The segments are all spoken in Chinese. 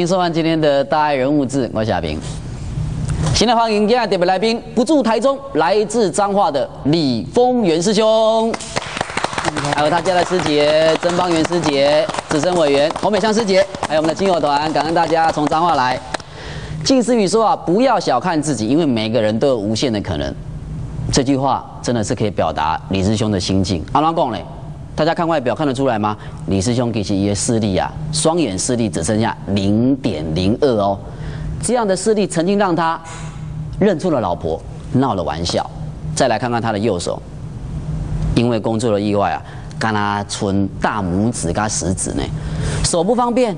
欢迎收看今天的大爱人物志，我是阿平。现在欢迎今天特别来宾，不住台中，来自彰化的李丰源师兄，还有他家的师姐曾邦元师姐、资深委员洪美香师姐，还有我们的亲友团，感恩大家从彰化来。近思语说啊，不要小看自己，因为每个人都有无限的可能。这句话真的是可以表达李师兄的心境。阿拉贡嘞。大家看外表看得出来吗？李师兄其实也视力啊，双眼视力只剩下零点零二哦。这样的视力曾经让他认出了老婆，闹了玩笑。再来看看他的右手，因为工作的意外啊，跟他存大拇指跟食指呢，手不方便，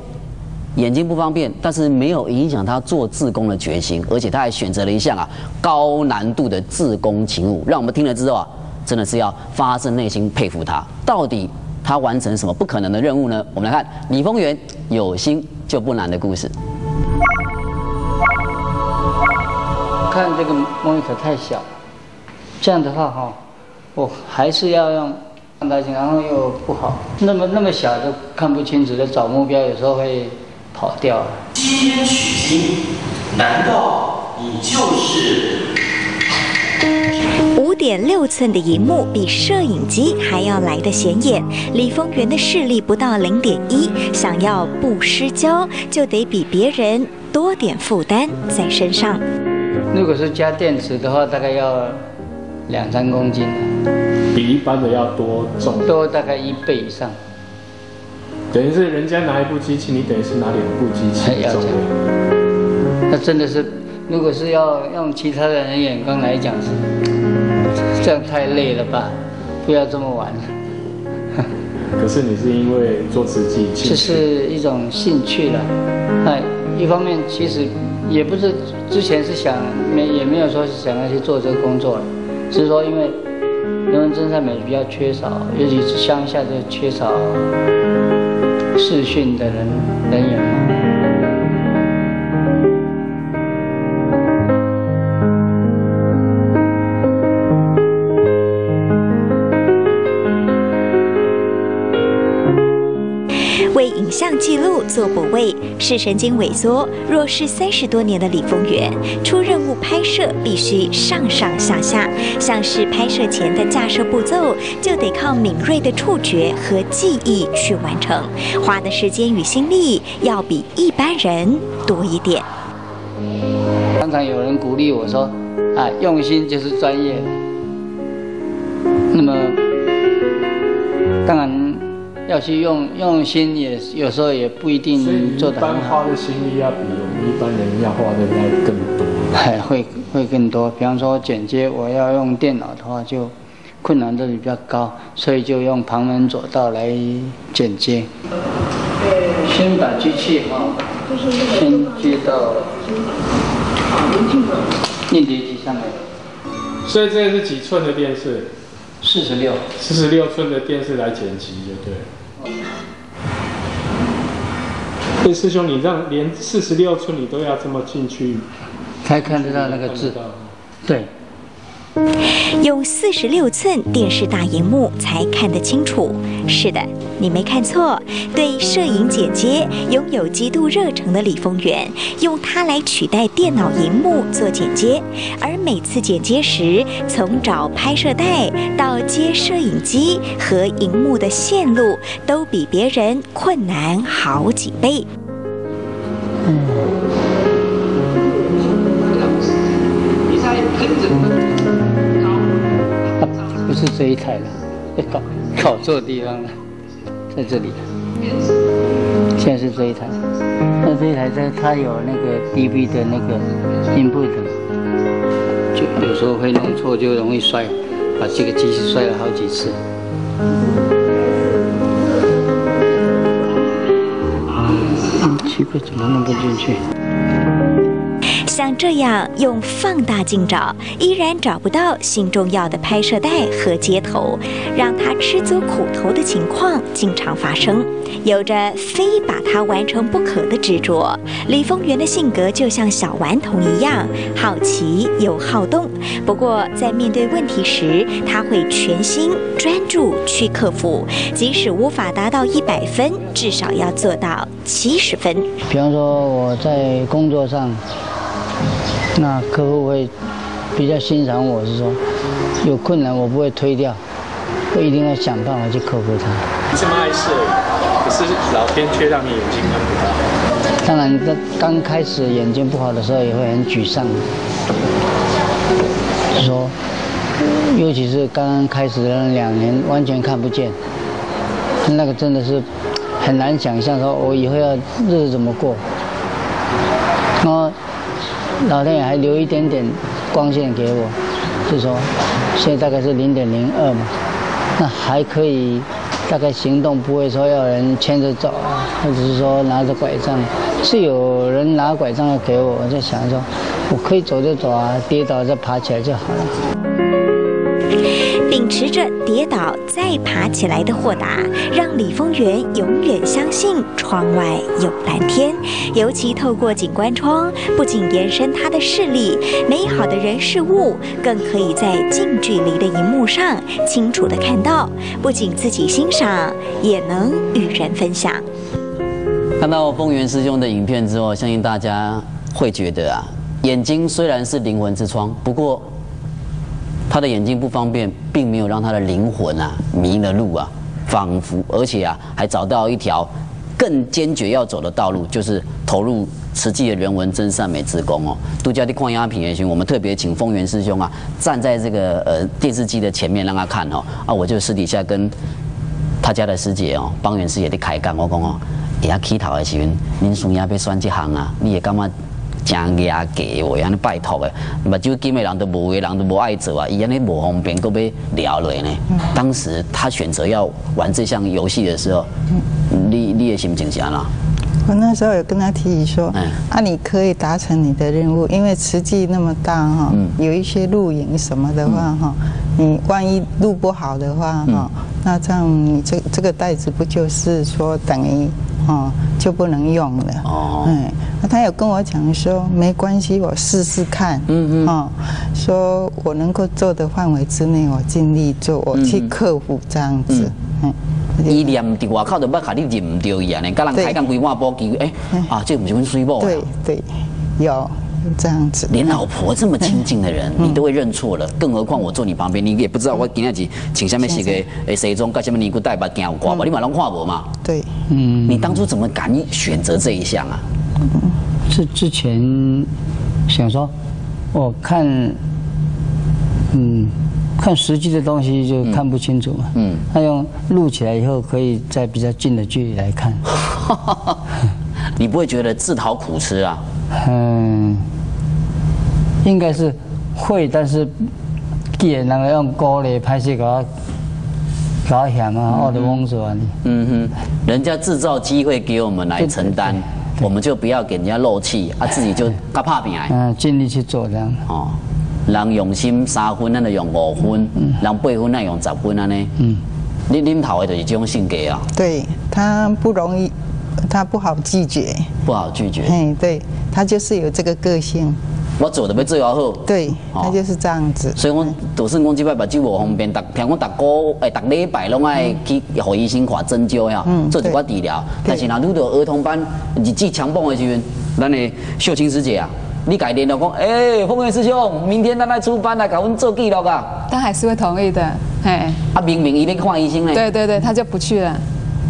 眼睛不方便，但是没有影响他做自宫的决心，而且他还选择了一项啊高难度的自宫勤务，让我们听了之后啊。真的是要发自内心佩服他，到底他完成什么不可能的任务呢？我们来看李丰源有心就不难的故事。看这个 monitor 太小，这样的话哈，我还是要用放大镜，然后又不好，那么那么小都看不清楚的找目标，有时候会跑掉。吸烟取经，难道你就是？五点六寸的荧幕比摄影机还要来的显眼。李丰源的视力不到零点一，想要不失焦，就得比别人多点负担在身上。如果是加电池的话，大概要两三公斤，比一般的要多重，多大概一倍以上。等于是人家拿一部机器，你等于是拿两部机器重。那真的是。如果是要用其他的人眼光来讲，是这样太累了吧？不要这么玩。可是你是因为做瓷器，这是一种兴趣了。哎，一方面其实也不是之前是想没也没有说是想要去做这个工作，只是说因为人文真善美比较缺少，尤其是乡下就缺少视讯的人人员视神经萎缩，若是三十多年的李丰源出任务拍摄，必须上上下下，像是拍摄前的架设步骤，就得靠敏锐的触觉和记忆去完成，花的时间与心力要比一般人多一点。常常有人鼓励我说：“啊，用心就是专业。”那么，当然。要去用用心，也有时候也不一定做得很好。一般花的心力要比我们一般人要花的要更多。哎，会会更多。比方说剪接，我要用电脑的话，就困难度比较高，所以就用旁门左道来剪接。先把机器哈，先接到硬碟机上面。所以这是几寸的电视？四十六。四十六寸的电视来剪辑就对。对，师兄，你让连四十六寸你都要这么进去，才看得到那个字。对。用四十六寸电视大荧幕才看得清楚。是的，你没看错。对摄影剪接拥有极度热忱的李丰源，用它来取代电脑荧幕做剪接。而每次剪接时，从找拍摄带到接摄影机和荧幕的线路，都比别人困难好几倍。是这一台了，搞搞错地方了，在这里。现在是这一台，那这一台在它有那个 DV 的那个 input，就有时候会弄错，就容易摔，把这个机器摔了好几次。奇怪，怎么弄不进去？像这样用放大镜找，依然找不到心中要的拍摄带和接头，让他吃足苦头的情况经常发生。有着非把它完成不可的执着，李丰源的性格就像小顽童一样，好奇又好动。不过在面对问题时，他会全心专注去克服，即使无法达到一百分，至少要做到七十分。比方说我在工作上，那客户会比较欣赏我，是说有困难我不会推掉，我一定要想办法去克服它。你这么爱摄影，可是老天却让你眼睛看不到。当然，在刚开始眼睛不好的时候，也会很沮丧。是说，尤其是刚刚开始的那两年，完全看不见，那个真的是很难想象，说我以后要日子怎么过。然后老天爷还留一点点光线给我，就说现在大概是零点零二嘛，那还可以，大概行动不会说要人牵着走啊，或者是说拿着拐杖，是有人拿拐杖要给我，我在想说，我可以走就走啊，跌倒再爬起来就好了。跌倒再爬起来的豁达，让李丰源永远相信窗外有蓝天。尤其透过景观窗，不仅延伸他的视力，美好的人事物更可以在近距离的荧幕上清楚的看到，不仅自己欣赏，也能与人分享。看到丰源师兄的影片之后，相信大家会觉得啊，眼睛虽然是灵魂之窗，不过他的眼睛不方便，并没有让他的灵魂啊迷了路啊，仿佛而且啊还找到一条更坚决要走的道路，就是投入慈济的人文真善美之功哦。杜家的矿压品也行，我们特别请丰源师兄啊站在这个呃电视机的前面让他看哦啊，我就私底下跟他家的师姐哦，帮源师姐的开干，我讲哦，会晓起头的时阵，恁孙仔要选这行啊，你也干嘛真牙格话，安尼拜托的，目睭金的人都无的人都无爱做啊，伊安尼无方便，搁要聊落呢。当时他选择要玩这项游戏的时候，你你的心情是安啦？我那时候有跟他提议说，嗯。啊，你可以达成你的任务，因为慈济那么大哈，嗯。有一些露营什么的话哈，你万一录不好的话嗯。哈，那这样你这这个袋子不就是说等于哦就不能用了？哦嗯，那他有跟我讲说没关系，我试试看，嗯嗯哦，说我能够做的范围之内，我尽力做，我去嗯克服这样子，嗯。伊念伫外口就捌甲你认唔到伊安尼，甲人开讲规碗煲机，诶啊，这不是阮水某啊。对对，有这样子。连老婆这么亲近的人，你都会认错了，更何况我坐你旁边，你也不知道我今天几请下面写个诶西装，跟下面尼姑带把镜有挂无，你马上画我嘛？对，嗯，你当初怎么敢选择这一项啊？是之前想说，我看，嗯，看实际的东西就看不清楚嘛。嗯嗯，那用录起来以后，可以在比较近的距离来看。你不会觉得自讨苦吃啊？嗯，应该是会，但是既然人用鼓励拍摄给我，给我嫌啊，我就懵住啊你。嗯哼，人家制造机会给我们来承担，我们就不要给人家漏气啊，自己就嘎怕病来。嗯，尽力去做这样。哦，人用心三分，咱就用五分；人八分，咱用十分安尼。嗯，你领头的就是这种性格啊，对他不容易，他不好拒绝。不好拒绝。嘿，对他就是有这个个性，我做的要最好好。对哦他就是这样子。所以我就是讲即摆目睭无方便，逐听讲逐个诶，逐礼拜拢爱去互医生看针灸呀，嗯做一寡治疗。但是若遇到儿童班日记强蹦的时阵，咱的秀清师姐啊，你改联络讲，诶、丰源师兄，明天咱来出班来甲阮做记录啊。他还是会同意的，哎，啊，明明伊要看医生呢。对对对，他就不去了。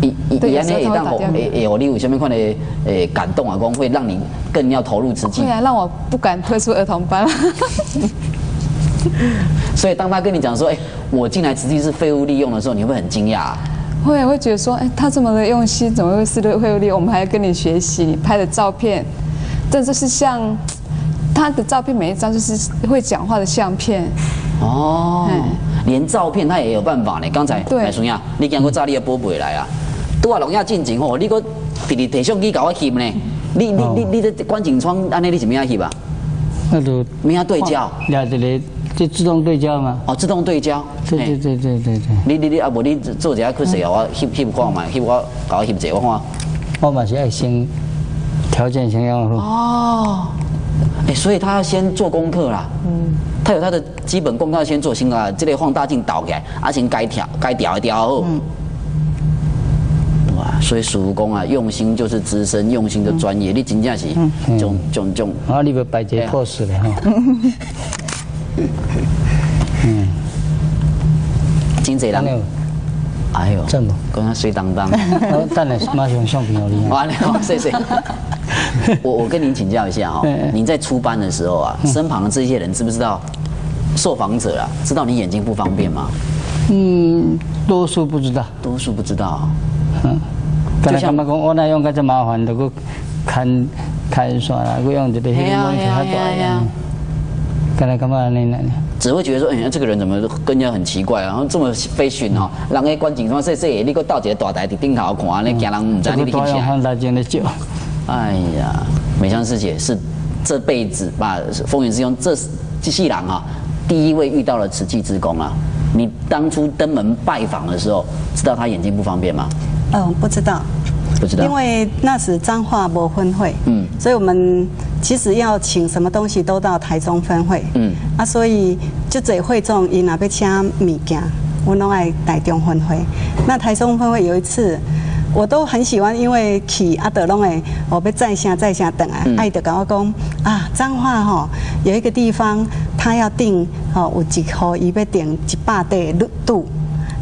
伊伊伊安尼对有时候会当互他会打电话会会互你有啥物款的诶感动啊？讲会让你更要投入自己会。啊，让我不敢退出儿童班。所以当他跟你讲说，哎、我进来实际是废物利用的时候，你会很惊讶、啊？会会觉得说，哎，他这么的用心，怎么会是废物利用？我们还要跟你学习，你拍的照片，这就是像他的照片，每一张就是会讲话的相片。哦嗯，连照片他也有办法呢。刚才对来孙呀，你讲过炸你的宝贝来啊，拄啊录影进前吼，你搁直直提相机搞我翕呢。你你你你这观景窗安尼你是咩样翕啊？那就没要对焦俩一个就自动对焦嘛。哦，自动对焦。对对嘿对对对对，你你你啊，无你做一下去试哦，我翕翕看嘛，翕我搞我翕者我看。我嘛是爱先条件先要好。哦，哎，所以他要先做功课啦。嗯。他有他的基本功课要先做，先啊，这个放大镜导起来，啊，先该调该调一调好。嗯。哇，所以叔公啊，用心就是资深，用心的专业，你真正是种种种。啊，你要摆一个 pose 咧吼。真济人哎呦，真无讲他水当当。我等下马上相片给你。完了，谢谢。我我跟您请教一下哈、嗯您在出班的时候啊，身旁的这些人知不知道受访者啊，知道你眼睛不方便吗？嗯，多数不知道。多数不知道。嗯，就像感觉讲我那用个这麻烦，就搁看看线啦，搁用一个迄个嘿呀东西较嘿呀。刚才感觉安尼安尼。只会觉得说，哎、这个人怎么跟人家很奇怪啊，然后这么飞讯哦，人个观景窗说说，你搁倒一个大台伫顶头看，你惊人唔知你这个多翕啥。哎呀，美香师姐是这辈子把风云师兄这这细郎啊，第一位遇到了慈济之功啊。你当初登门拜访的时候，知道他眼睛不方便吗？嗯，不知道，不知道。因为那时彰化没分会，嗯所以我们其实要请什么东西都到台中分会，嗯啊，所以就这会众伊若要请物件，我拢爱台中分会。那台中分会有一次。我都很喜欢，因为去阿德拢诶，我被在下在下等啊，嗯爱德跟我讲啊，彰化吼有一个地方，他要订吼有一号伊要订一百对度，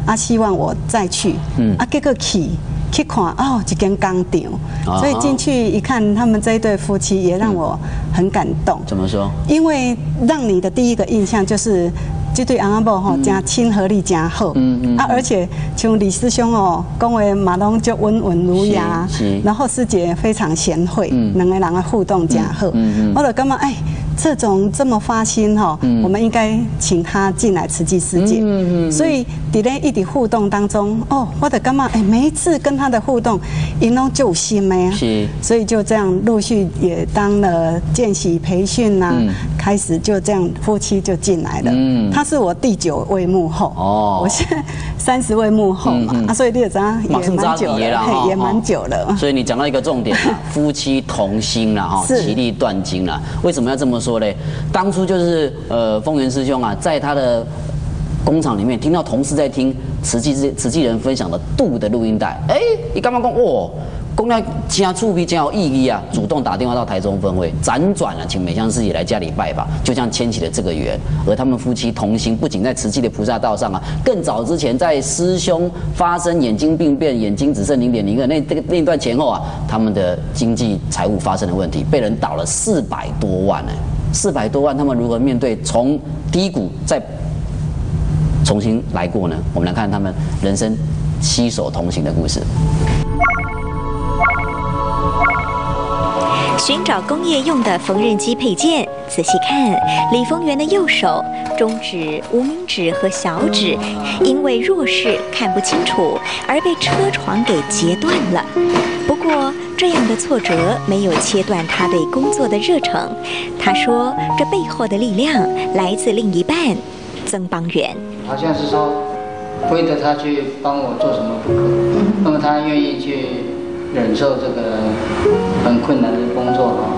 啊，希望我再去，嗯。啊，结果去去看哦，一间工厂，啊所以进去一看，他们这一对夫妻也让我很感动，怎么说？因为让你的第一个印象就是。这对翁仔某吼，加亲和力加好，嗯嗯啊，而且像李师兄哦，讲话嘛拢就温文儒雅。然后师姐非常贤惠，嗯。两个人的互动加好，嗯嗯嗯。我就感觉哎，这种这么发心哈，嗯我们应该请他进来慈济世界，嗯嗯嗯所以伫咧一直互动当中，哦，我的干嘛哎，每一次跟他的互动，因拢就有心的啊，是所以就这样陆续也当了见习培训呐、嗯开始就这样夫妻就进来了。嗯他是我第九位幕后，哦我现在三十位幕后嘛，嗯嗯啊，所以你也知道也马上扎蛮久了，也蛮久了。所以你讲到一个重点啊，夫妻同心啦，哈，是其利断金啦。为什么要这么说嘞？当初就是呃，丰源师兄啊，在他的工厂里面听到同事在听慈济之慈济人分享的度的录音带，哎，你干嘛讲哇？公那真触笔真有意义啊！主动打电话到台中分会，辗转了，请美香师姐来家里拜访，就这样牵起了这个缘。而他们夫妻同心，不仅在慈济的菩萨道上啊，更早之前在师兄发生眼睛病变，眼睛只剩零点零二那这个那段前后啊，他们的经济财务发生了问题，被人倒了四百多万呢、四百多万，他们如何面对从低谷再重新来过呢？我们来看他们人生携手同行的故事。寻找工业用的缝纫机配件，仔细看，李丰源的右手、中指、无名指和小指，因为弱视看不清楚，而被车床给截断了。不过，这样的挫折没有切断他对工作的热忱。他说，这背后的力量来自另一半曾邦源。好像是说，非得他去帮我做什么不可，那么他愿意去忍受这个很困难的工作哈，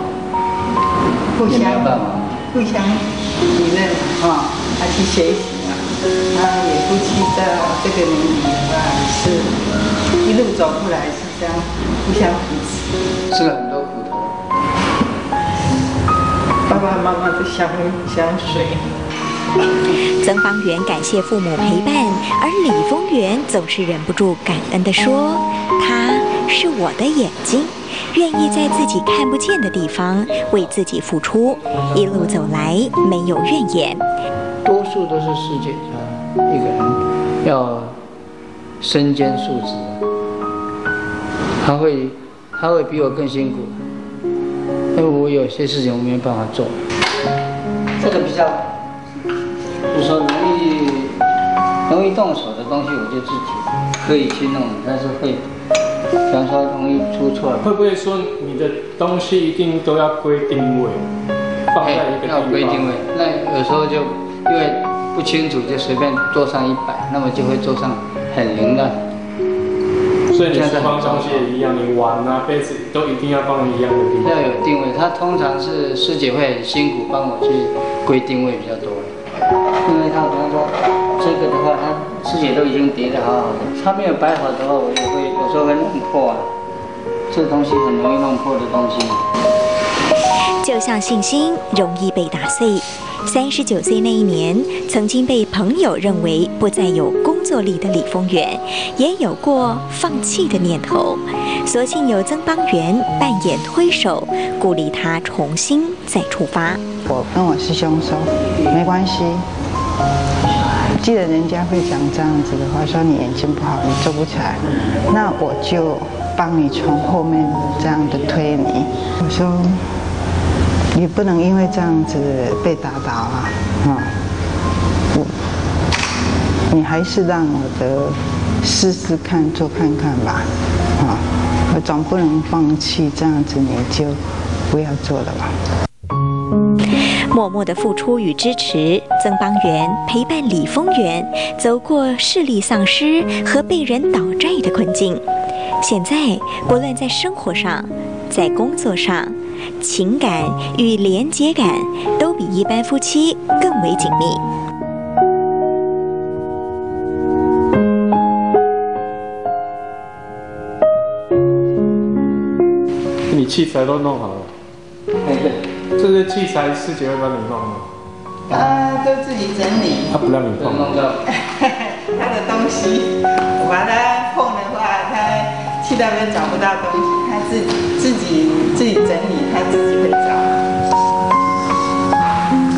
互也没有相办法。互相体认啊，他去学习啊。他也不知道这个年龄的话，是一路走过来是这样互相扶持，吃了很多苦头。爸爸妈妈的相相随。曾方圆感谢父母陪伴，而李丰源总是忍不住感恩地说：“他是我的眼睛，愿意在自己看不见的地方为自己付出，一路走来没有怨言。多数都是世界上一个人要身兼数职，他会他会比我更辛苦，因为我有些事情我没有办法做，这个比较，就是说容易容易动手的东西，我就自己可以去弄，但是会，比方说容易出错，会不会说你的东西一定都要归定位？放在一个要有规地方定位，那有时候就因为不清楚，就随便做上一百，那么就会做上很凌乱。所以你厨房东西也一样，你碗啊、杯子都一定要放一样的地要。有定位，他通常是师姐会很辛苦帮我去归定位比较多，因为他可能说这个的话，他自己都已经叠得好好的，他没有摆好的话，我也会有时候会弄破啊，这东西很容易弄破的东西。就像信心容易被打碎。三十九岁那一年，曾经被朋友认为不再有工作力的李丰源，也有过放弃的念头。所幸有曾邦元扮演推手，鼓励他重新再出发。我跟我师兄说，没关系。既然人家会讲这样子的话，说你眼睛不好，你做不起来，那我就帮你从后面这样的推你。我说，你不能因为这样子被打倒啊，啊、我你还是让我的试试看，做看看吧，啊、我总不能放弃，这样子你就不要做了吧。默默的付出与支持，曾邦元陪伴李丰源走过视力丧失和被人倒债的困境。现在，不论在生活上，在工作上，情感与连结感都比一般夫妻更为紧密。你器材都弄好了，这些器材师姐会帮你弄吗？他都自己整理他不让你碰。弄到 他的东西，我把他碰的话，他去那边找不到东西，他自己自己自己整理，他自己会找。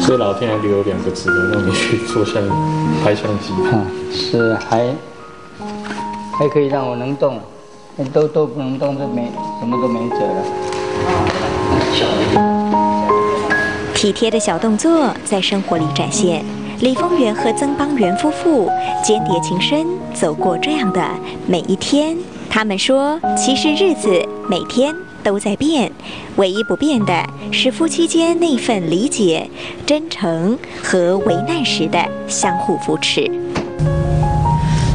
所以老天还留有两个指头让你去做相拍相机。啊，是还还可以让我能动，都都不能动，就没什么都没辙了。体贴的小动作在生活里展现。李丰源和曾邦元夫妇间谍情深，走过这样的每一天。他们说，其实日子每天都在变，唯一不变的是夫妻间那份理解、真诚和为难时的相互扶持。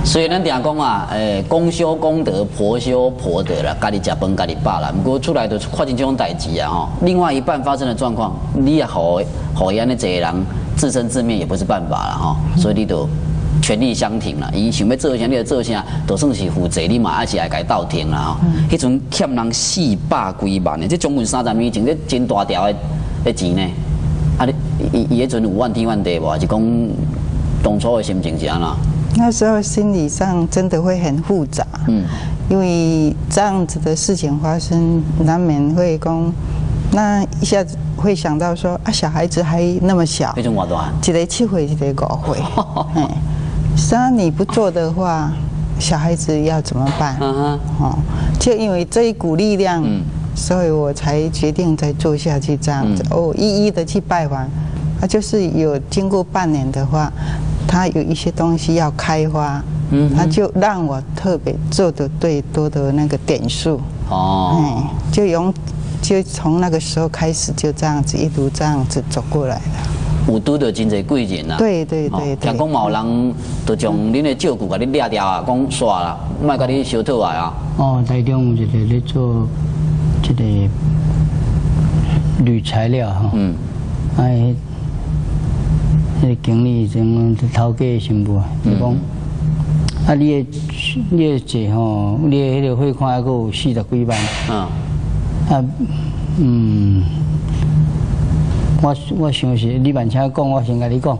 所以咱定讲啊，诶，公修公德，婆修婆德啦，家己食饭，家己饱啦。不过出来就发生这种代志啊，吼。另外一半发生的状况，你也好好安尼一个人自生自灭也不是办法啦，吼。所以你就全力相挺啦。伊想要做啥，你就做啥，就算是负责，你嘛还是爱家斗挺啦，吼。迄阵欠人四百几万的，这将近三十年前，这真大条的的钱呢。啊，你伊伊迄阵有怨天怨地无？还是讲当初的心情是安怎？那时候心理上真的会很复杂，嗯。因为这样子的事情发生，难免会讲，那一下子会想到说啊，小孩子还那么小，迄阵偌大？一个七岁，一个五岁，嗯，实际上你不做的话，小孩子要怎么办？嗯哼，哦，就因为这一股力量，嗯所以我才决定再做下去这样子。嗯哦，一一的去拜访，啊，就是有经过半年的话，他有一些东西要开发，嗯他就让我特别做的最多的那个点数，哦，哎，就用就从那个时候开始就这样子一路这样子走过来的。有拄到真侪贵人啦。对对对对听讲嘛有人就将恁的照顾甲你掠掉啊，讲煞啦，莫甲你烧讨来啊。哦，台中有一个咧做这个铝材料哈，嗯，啊，迄迄个经理种头家的新妇啊，就讲，啊，你的你的这吼，你的迄个汇款还佫有四十几万，嗯，啊，嗯，我我想是你万请讲，我先甲你讲，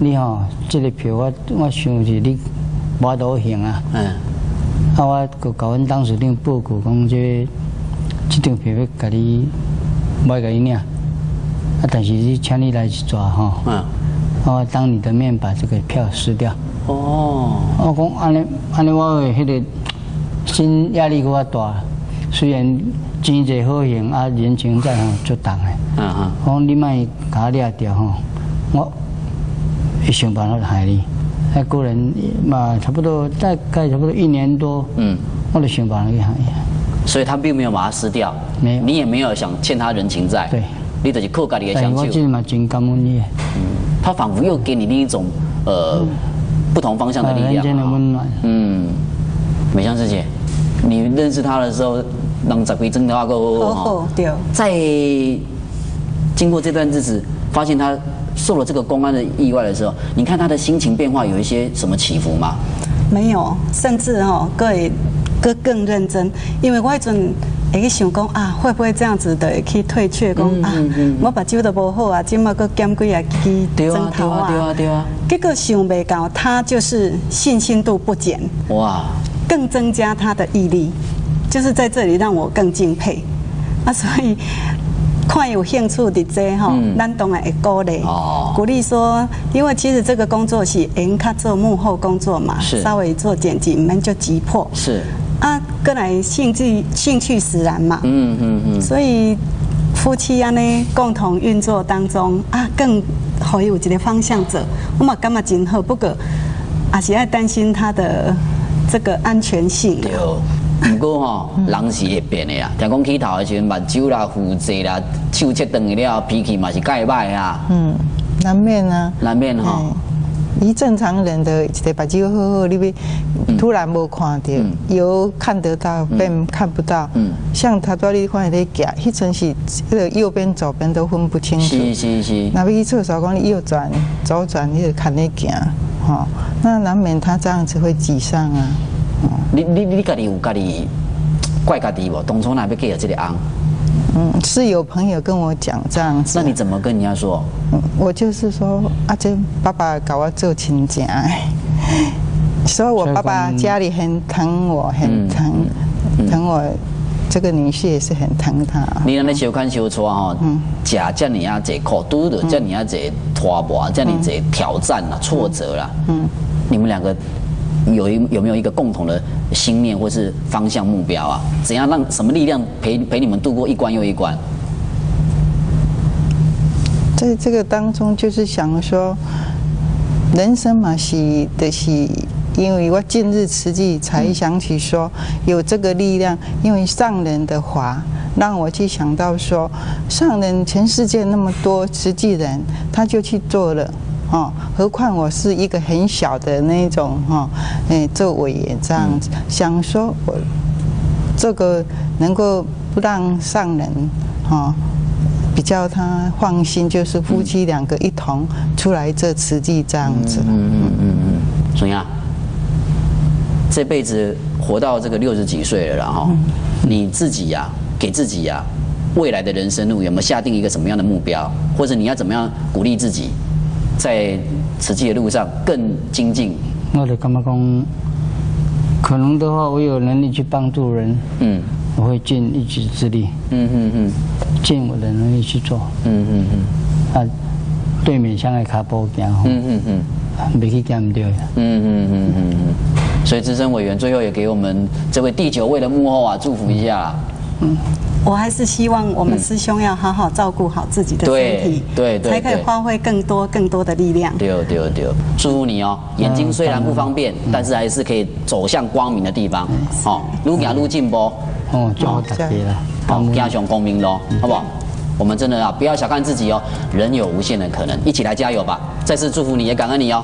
你吼，这个票我我想是你无法度行啊。嗯，啊，我就甲阮董事长报告讲，这这张票要甲你，买甲伊领，啊，但是你请你来一抓吼，嗯，啊，我当你的面把这个票撕掉。哦，我讲安尼安尼，我的迄个心压力搁较大，虽然钱济好用，啊人情债吼足重的。嗯嗯，我讲你莫甲我掠掉吼，我会想办法害你。啊，个人嘛，差不多大概差不多一年多，嗯，我就想办法去害伊。所以他并没有把它撕掉，没有你也没有想欠他人情债，对，你就是靠家己的双手但我。真嘛真感恩你，他仿佛又给你另一种呃不同方向的力量人间的啊。温暖。嗯，美香师姐，你认识他的时候，让十几真的话够好好对，在经过这段日子，发现他受了这个公安的意外的时候，你看他的心情变化有一些什么起伏吗？没有，甚至哦，各位更更认真，因为我迄阵会去想讲啊，会不会这样子的去退却讲啊，我目睭都无好啊，今麦搁减几啊支针头对啊对啊对啊结果想袂到，他就是信心度不减，哇，更增加他的毅力，就是在这里让我更敬佩。啊，所以。看有兴趣的这哈嗯，咱当然会鼓励。哦，鼓励说，因为其实这个工作是因较做幕后工作嘛，是。稍微做剪辑，唔免就急迫。是，啊，过来兴趣兴趣使然嘛，嗯嗯嗯，所以夫妻安尼共同运作当中啊，更好有一个方向走，我嘛感觉真好，不过也是爱担心他的这个安全性对。不过吼，人是会变的啦。听讲起头的时阵，目睭啦、胡子啦、手切断了，脾气嘛是介歹啊，嗯，难免啊。难免吼。哎以正常人的一个目睭好好，你要突然无看到，嗯由看得到变看不到。嗯像他多你看咧夹，迄阵是迄个右边左边都分不清楚。是是是，那要去厕所讲你右转左转，你就看你行，吼，那难免他这样子会挤上啊。你你你家己有家己怪家己无？当初哪要给了这个昂？嗯，是有朋友跟我讲这样子。那你怎么跟人家说？嗯我就是说，啊，这爸爸搞我做亲家，所以我爸爸家里很疼我，很疼，疼我。这个女婿也是很疼他。你安尼小看小错吼，食遮尔啊济苦，拄着遮尔啊济拖磨，遮尔济挑战啦、挫折啦。嗯，你们两个有一有没有一个共同的心念或是方向目标啊？怎样让什么力量陪陪你们度过一关又一关？在这个当中，就是想说，人生嘛是的是，因为我近日实际才想起说，有这个力量，因为上人的话，让我去想到说，上人全世界那么多实际人，他就去做了。哦，何况我是一个很小的那种哈，哎，做委员这样子，想说我这个能够不让上人哈、比较他放心，就是夫妻两个一同出来这慈济这样子。嗯嗯嗯嗯，怎样？这辈子活到这个六十几岁了，然后你自己呀、给自己呀、未来的人生路有没有下定一个什么样的目标，或者你要怎么样鼓励自己，在慈济的路上更精进？我就感觉讲，可能的话，我有能力去帮助人，嗯我会尽一己之力，嗯嗯嗯尽我的能力去做。嗯嗯嗯啊，对面向的卡步行吼，嗯嗯嗯没去减唔对。嗯嗯嗯嗯嗯。所以资深委员最后也给我们这位第九位的幕后啊祝福一下啦。我还是希望我们师兄要好好照顾好自己的身体，对对对才可以对发挥更多更多的力量。对对对，祝福你哦！眼睛虽然不方便，但是还是可以走向光明的地方。哦，愈行愈进步，哦，祝福大家啦，好，加上光明咯，好不好？我们真的啊，不要小看自己哦，人有无限的可能，一起来加油吧！再次祝福你，也感恩你哦。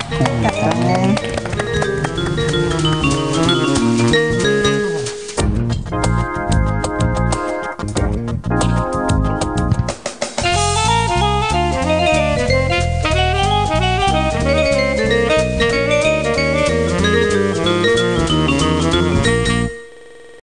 感恩。